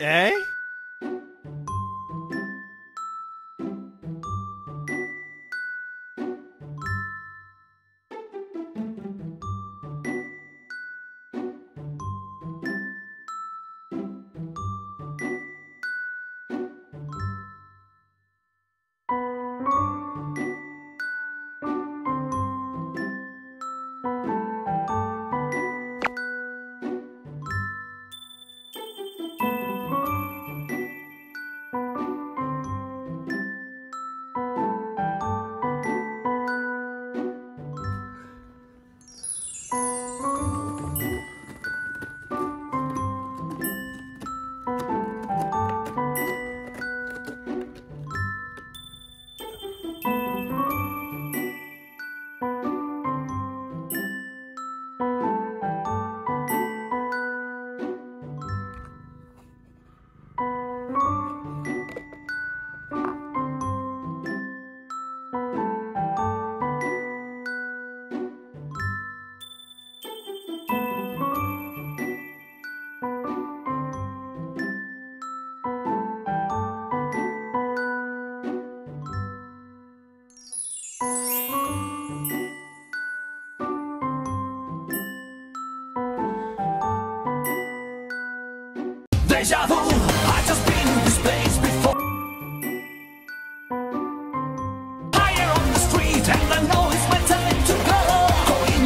É? deja vu. I just been in this place before. Higher on the street and I know it's my time to go. Going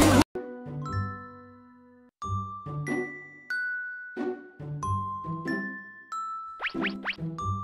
you.